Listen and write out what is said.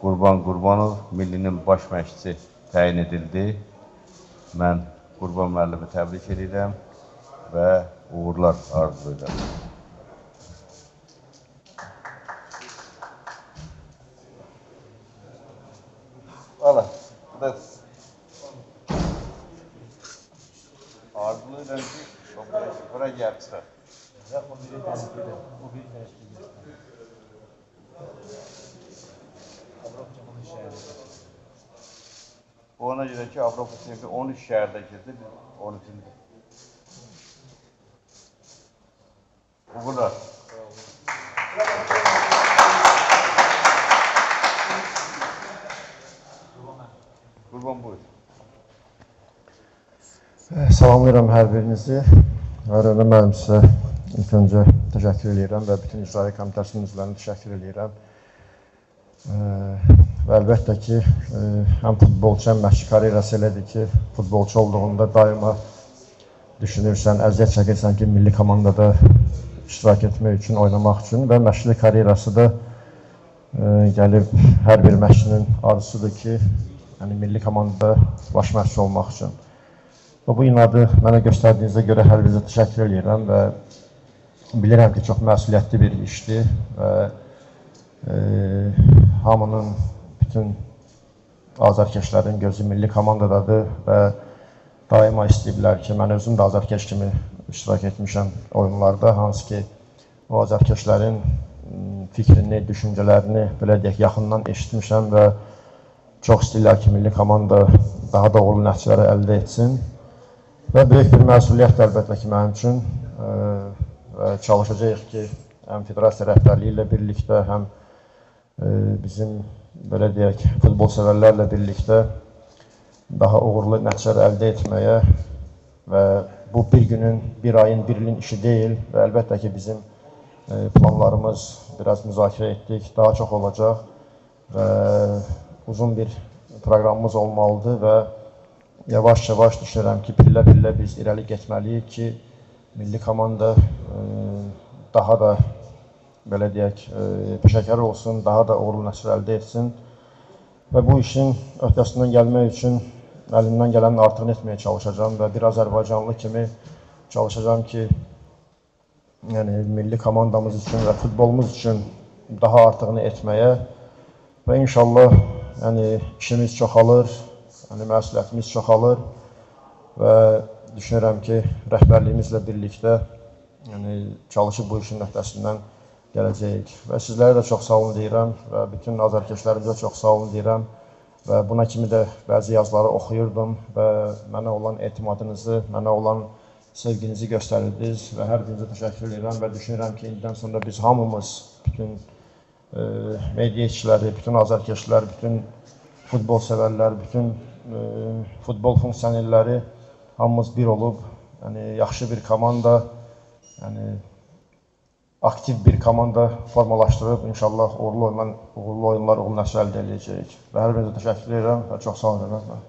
Qurban Qurbanov millinin baş məşqçisi təyin edildi. Mən Qurban müəllimi təbrik edirəm və uğurlar arzu edirəm. Valla, bu da arzulayıram ki, bura gəlsin. Ona görə ki, Avropa çempionu 13 şəhərdə girdi, biz 13-cü. Uğurlar. Qurban buyur. Salamlayıram hər birinizi. Arada mənim sizə ilk öncə təşəkkür edirəm və bütün icraiyyə komitəsinin üzvlərinə təşəkkür edirəm. Və əlbəttə ki, e, həm futbolçu, həm məşq karyerası elədir ki, futbolçu olduğunda daima düşünürsən, əziyyət çəkirsən ki, milli komandada iştirak etmək üçün, oynamaq üçün və məşqçilik karyerası da e, gəlib hər bir məşqçinin arzusudur ki, yəni milli komandada baş məşqçi olmaq üçün. Və bu inadı mənə göstərdiyinizə görə hər birinizə təşəkkür edirəm və bilirəm ki, çox məsuliyyətli bir işdir və e, hamının, bütün azərkeşlərin gözü milli komandadadır və daima istəyiblər ki, mən özüm də azərkeş kimi iştirak etmişəm oyunlarda, hansı ki, o azərkeşlərin fikrini, düşüncələrini belə deyək, yaxından eşitmişəm və çox istəyirlər ki, milli komanda daha da uğurlu nəticələri əldə etsin. Və böyük bir məsuliyyətdir əlbəttə ki, mənim üçün və çalışacağıq ki, həm federasiya rəhbərliyi ilə birlikdə, həm bizim belə deyək, futbol sevərlərlə birlikdə daha uğurlu nəticələr əldə etməyə və bu bir günün, bir ayın, bir ilin işi deyil və əlbəttə ki, bizim planlarımız biraz müzakirə etdik, daha çox olacaq və uzun bir proqramımız olmalıdır və yavaş-yavaş düşünürəm ki, pillə-pillə biz irəli getməliyik ki, milli komanda ə, daha da belə deyək, ə, peşəkar olsun, daha da uğurlu nəticə əldə etsin və bu işin öhdəsindən gəlmək üçün əlimdən gələnin artırını etməyə çalışacağam və bir Azərbaycanlı kimi çalışacağam ki, yəni milli komandamız üçün və futbolumuz üçün daha artığını etməyə və inşallah yəni işimiz çoxalır, yəni məsuliyyətimiz çoxalır və düşünürəm ki, rəhbərliyimizlə birlikdə yəni çalışıb bu işin öhdəsindən gələcəyik. Və sizlərə də çox sağ olun deyirəm və bütün azərkeşlərimizə çox sağ olun deyirəm və buna kimi də bəzi yazıları oxuyurdum və mənə olan etimadınızı, mənə olan sevginizi göstərirdiniz və hər birinizə təşəkkür edirəm və düşünürəm ki, indidən sonra biz hamımız, bütün e, media işçiləri, bütün azərkeşlər, bütün futbol sevərlər, bütün e, futbol funksionerləri hamımız bir olub, yəni yaxşı bir komanda, yəni aktiv bir komanda formalaşdırıb inşallah uğurlu oyunlar, uğurlu oyunlar, uğurlu nəticə əldə edəcəyik. Və hər birinizə təşəkkür edirəm və çox sağ olun.